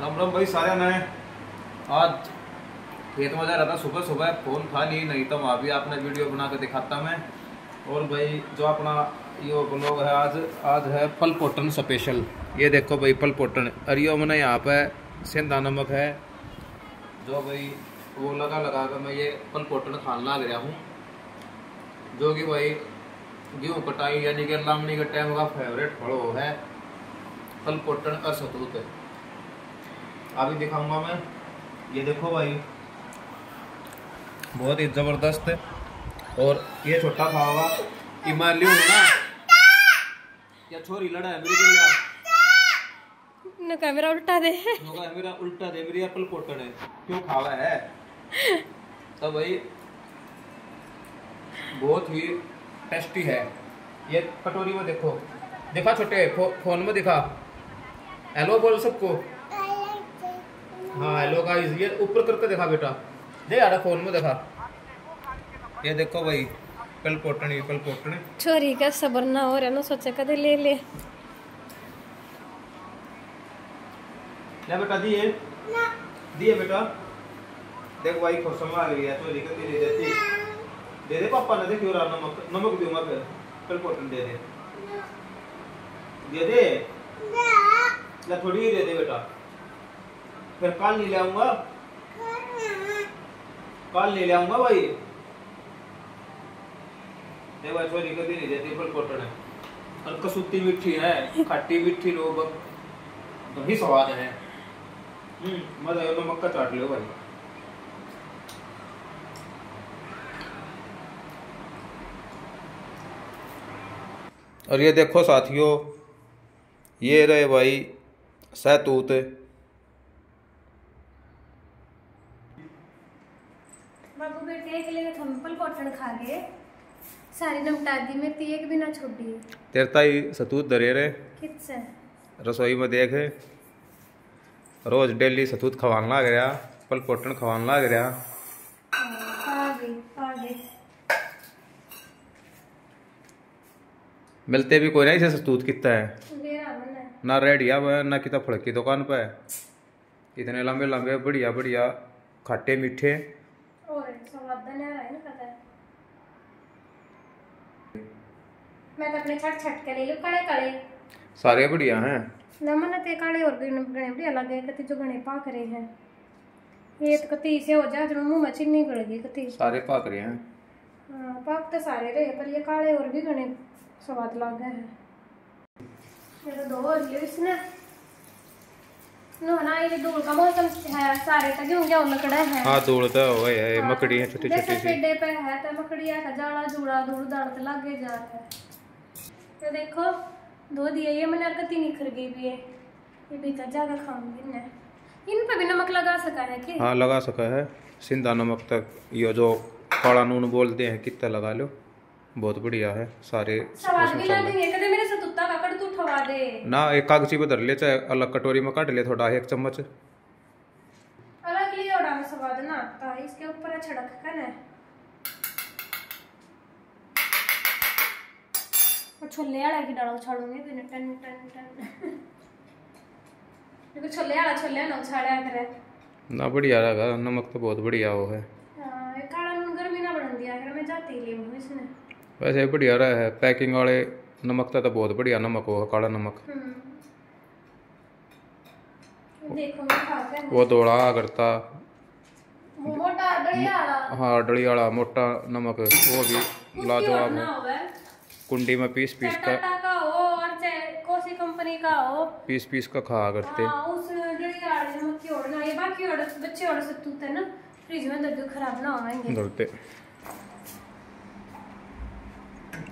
राम राम भाई, सारे नए आज खेत में जा रहा था, सुबह सुबह फ़ोन था नहीं नहीं तो वहाँ भी आपने वीडियो बना के दिखाता मैं। और भाई, जो अपना ये ब्लॉग है, आज आज है पल पोटन स्पेशल ये देखो भाई, पल पोटन। अरियो मैंने यहाँ पे सेंधा नमक है। जो भाई, वो लगा लगा कर मैं ये पल पोटन खान लग रहा हूँ। जो कि भाई, गेहूँ कटाई, यानी कि लामनी के टाइम का फेवरेट फल वो है। फल पोटन और सतूत अभी दिखाऊँगा मैं। ये देखो भाई। बहुत ही ज़बरदस्त है। और ये छोटा खावा। इमाली हूँ ना। या छोरी लड़ा है मेरी के लिए। कैमरा उल्टा दे। होगा मेरा उल्टा दे मेरी एप्पल पोटन है। क्यों खावा है? तो भाई बहुत ही टेस्टी है। ये कटोरी में देखो। दिखा छोटे फो, फ़ोन में दिखा। हेलो बोल सबको। हाँ हेलो गाइस ये ऊपर करके दिखा बेटा। दे यार फ़ोन में दिखा। ये देखो भाई कल पोटनी कल पोटनी। छोरी का सबर ना हो रहा ना सोचा कदे ले ले। ले बेटा दिए। दिए बेटा। देख भाई खुशम आ गई है तो लिख के दे देती दे दे पापा ने देखियो रहा नमक? नमक दूँगा फिर। कल पोटन दे दे। दे दे। या थोड़ी ही दे दे बेटा। फिर कल नहीं ले आऊँगा। कल नहीं ले आऊँगा भाई। दे भाई छोरी कभी नहीं देती फल पोटन है। और कसूती मीठी है खट्टी मीठी लोग वही स्वाद है। हम्म मज़ा आया नमक का चाट लो भाई। और ये देखो साथियों ये रहे भाई सहतूत। बाबू बेटे एक लेके थंपल पोटन खा गए। सारी नमटा दी मैं ती भी ना छोड़ी। तेरता ही सतूत धरे रहे कित से रसोई में देखे। रोज डेली सतूत खवान लाग रहा पल पोटन खवान आ गई मिलते भी कोई नहीं से सतूत कितना है। ना रेडिया व ना कितना फड़की दुकान पे। इतने लंबे लंबे बढ़िया बढ़िया खट्टे मीठे। मैं तो अपने छट छट के ले लूँ कड़े कड़े सारे बढ़िया हैं। नमन ते काले और गणे बढ़िया लगे कति जो गणे पाक रहे हैं ये तो कति से हो जा जो मुँह में चीनी गड़ कति सारे पाक रहे हैं। हाँ पाक तो सारे रहे, पर ये काले और भी गणे स्वाद लग गए हैं। ये तो दो और लिए इसने। नो ये धूल का मौसम है सारे का गेहूँ गेहूँ है हाँ धूल तो हो है मकड़ी है छोटी छोटी सी पेड़े पे है तो मकड़िया का जाला जुड़ा धूल दाड़ तो लागे जा है तो देखो दो दिए ये मैंने अर्कती निखर गई भी है ये भीतर जाकर खाऊँगी ना इन पे भी नमक लगा सका है कि हाँ लगा सका है सिंधा नमक तक ये जो काला नून बोलते हैं कितना लगा लो बहुत बढ़िया है सारे ला तू ना एक कागज़ी में धर ले चाहे अलग कटोरी में काट ले थोड़ा एक चम्मच। अलग लिए और डाल स्वाद ना इसके ऊपर है छड़क कर है और छोले वाला की डालो छाड़ूँगी तो टन टन टन। देखो छोले वाला छोले ना छाड़ा करे ना बढ़िया लगा नमक तो बहुत बढ़िया वो है। हाँ ये काला नून गर्मी ना बढ़न दिया अगर मैं जाती ही लेमू इसने वैसे बढ़िया रहा है। पैकिंग वाले नमक का तो बहुत बढ़िया नमक हो काला नमक। हम्म। वो दौड़ा करता हाँ डली वाला मोटा नमक वो भी लाजवाब कुंडी में पीस पीस का का और चाहे कोसी कंपनी का हो। पीस पीस का खा करते हाँ उस बाकी बच्चे तू ना फ्रिज में खराब ना धरते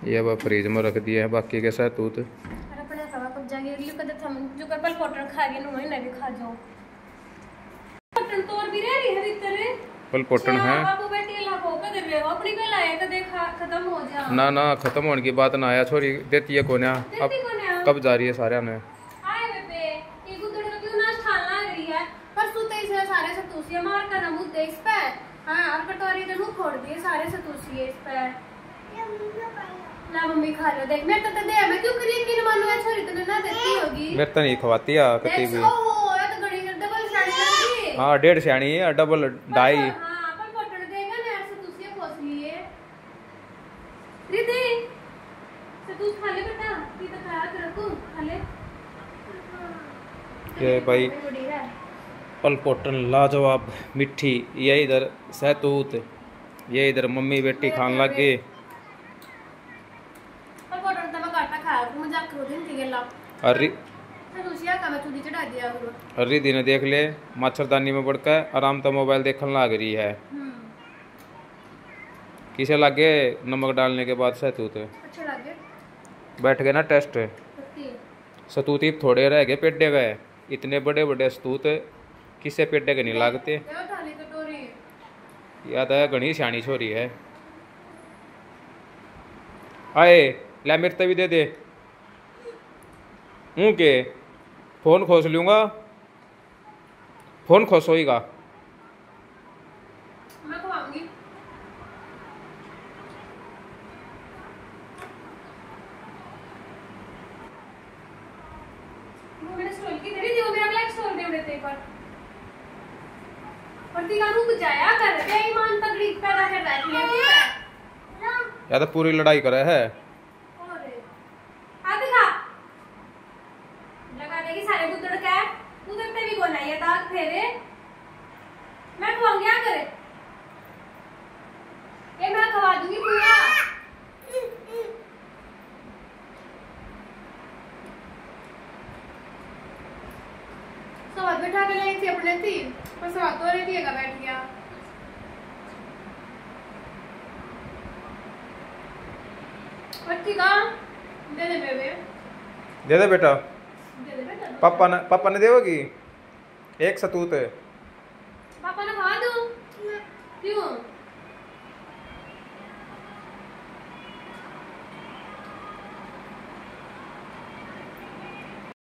ये अब फ्रिज में रख दिया है बाकी के सहतूत और अपने कवा कब जाके अगली कदर थम जो कर पल पोटर खा गए नु वही ना भी खा जाओ। पोटर तो और भी रह रही है भीतर? पल है। हो ना ना खत्म होने की बात ना आया छोरी देती है कोन्या। अब कब जा रही है सारे ने? आए वे पे ये गुदड़ का क्यों ना ठान लग रही है? पर तू तो इसे सारे सतूसिया मार कर मुँह दे इस पे। हाँ और कटोरी ने मुँह दिए सारे सतूसिए इस पे। ना मम्मी खा लो देख मैं तो दे मैं क्यों करी कि मानो? है छोरी तने ना देती होगी। मेरे तो नहीं खवाती आ कती भी। ओहो ये तो घड़ी डबल हाँ। डेढ़ सियाणी है डबल ढाई हाँ पर पटड़ देगा ना ऐसे तुझे पोस लिए। रिद्धि से तू खा ले बेटा की तो खाया कर तू खा ले। ये भाई बड़ी पलपोटन लाजवाब मिठी ये इधर सहतूत ये इधर मम्मी बेटी खान लग। गए पर पटड़ तो मैं घाटा खाया तू मज़ाक करो दिन की गल्ला और रि- से तुझे का मैं चूड़ी चढ़ा दिया करो और रिधि ने देख ले मच्छरदानी में बढ़कर आराम तो मोबाइल देखने लग रही है किसे लगे नमक डालने के बाद सहतूत अच्छा लगे बैठ गए ना टेस्ट सतूत ही थोड़े रह गए पेडे गए इतने बड़े बड़े सतूत किसे पेडे के नहीं लागते याद है घनी सियाणी छोरी है आए ले मेरे तभी दे दे हूँ के फ़ोन खोस लूँगा। फ़ोन खोस होएगा मैं खवाऊँगी वो मैंने स्टॉल की खरीदी वो मेरा ब्लैक स्टॉल दे देते एक बार और ती कानू कुछ जाया कर बेईमान तगड़ी पैदा कर बैठी है ठीक है या तो पूरी लड़ाई करे है और आ दिखा लगा देगी सारे गुदड़ का उधर पे भी गोना ये दाग फेरे मैं खवाऊँगी क्या करे ये मैं खवा दूँगी पूरा सवाद बैठा के लाई थी अपने पर सवाद तो रही थी बैठ गया। दे दे बेबे। दे दे बेटा। दे दे बेटा। पापा ने पापा ने देगी एक सतूत है। पापा ने खा दो क्यों?